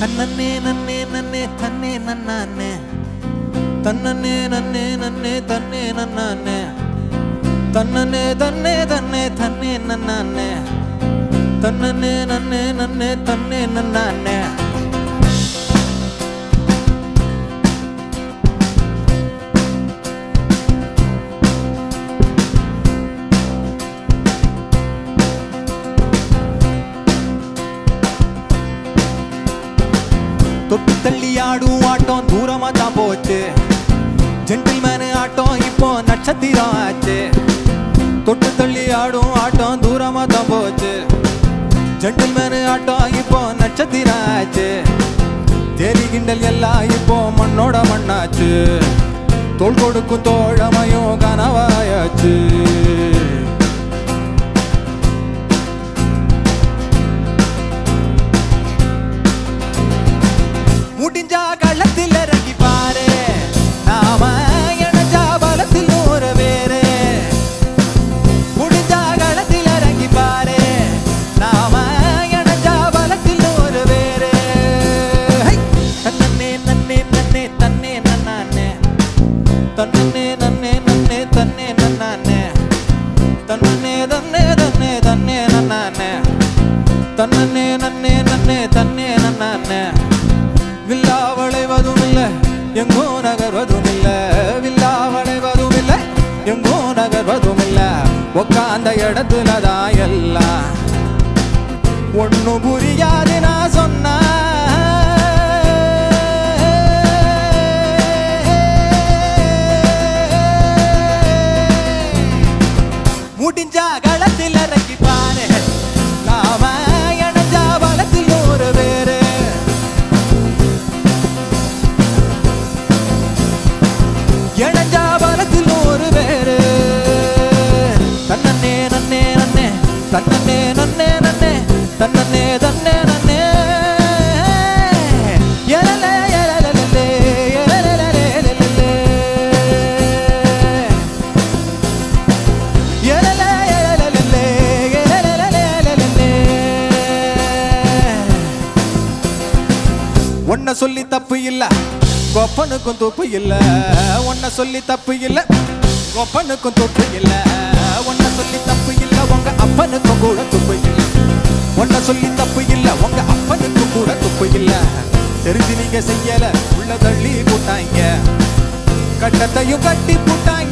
தன்னே நன்னே நன்னே தன்னே நன்னானே தன்னே நன்னே நன்னே தன்னே நன்னானே தன்னே தன்னே தன்னே தன்னே நன்னானே தன்னே நன்னே நன்னே தன்னே நன்னானே தொட்டு தள்ளி ஆடும் ஆட்டம் தூரமா தான் போச்சு. ஜென்டில்மேனு ஆட்டம் இப்போ நட்சத்திரம் ஆச்சு தொட்டு தள்ளி ஆடும் ஆட்டம் தூரமா தான் போச்சு. ஜென்டில்மேனு ஆட்டம் இப்போ நட்சத்திரம் ஆச்சு தேவி கிண்டல் எல்லாம் இப்போ மண்ணோட மண்ணாச்சு. தோல் கொடுக்கும் தோழமையும் கனவாயாச்சு. தன்னே நன்னே தன்னே நன்னானே. தன்னே தன்னே தன்னே தன்னே நன்னானே. தன்னே நன்னே நன்னே தன்னே நன்னானே. வில்லா வளைவதும் எங்கோ நகர்வதும் வில்லா வளைவதும் எங்கோ நகர்வதும் உக்காந்த எல்லாம். ஒண்ணு புரியாது நான் சொன்ன உன்னை சொல்லி தப்பு இல்லை. கொப்பனுக்கும் தொப்பு இல்ல. உன்னை சொல்லி தப்பு இல்ல. கொப்பனுக்கும் தப்பு இல்ல. உன்னை சொல்லி தப்பு இல்லை. உங்க அப்பனுக்கும் கூட தப்பு இல்லை. உன்னை சொல்லி தப்பு இல்ல. உங்க அப்பனுக்கும் கூட தப்பு இல்ல. தெரிஞ்சு நீங்க செய்யல. உள்ள தள்ளி போட்டாங்க. கட்டத்தையும் கட்டி போட்டாங்க.